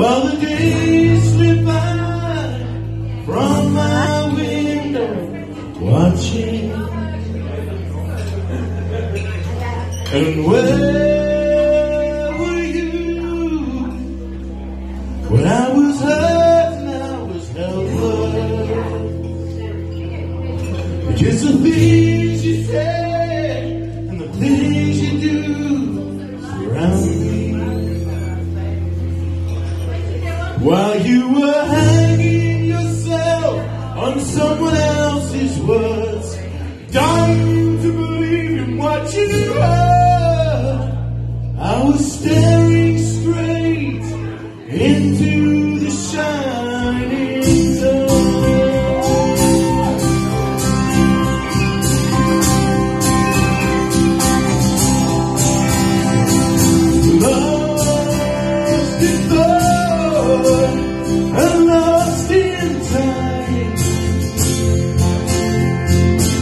While the days slip by from my window, watching. And where were you when I was hurt and I was helpless? Just the things you say and the things you do While you were hanging yourself on someone else's words, dying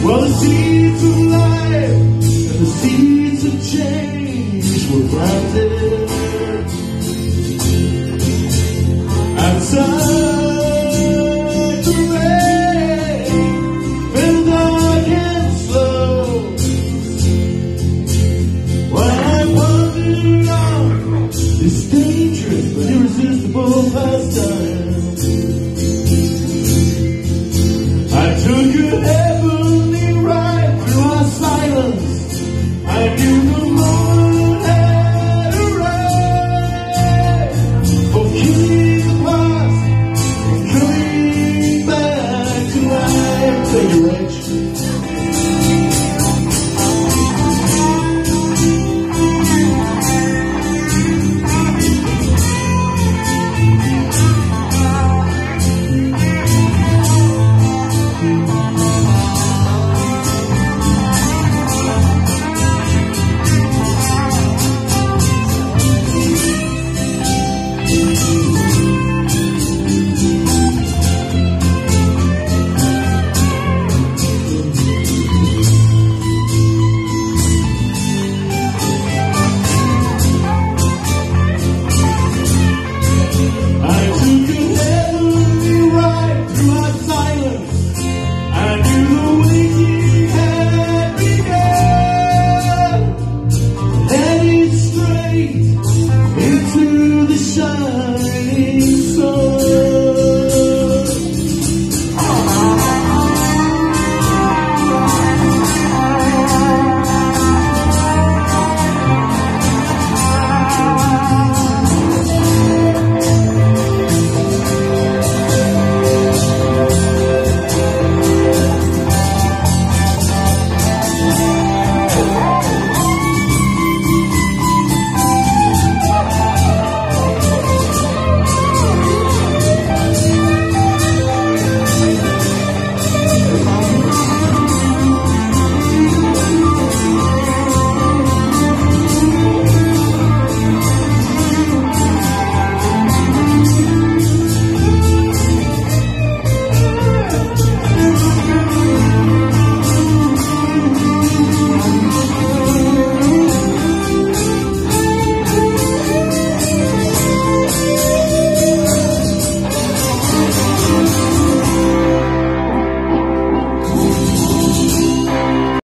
Well, the seeds of life and the seeds of change were planted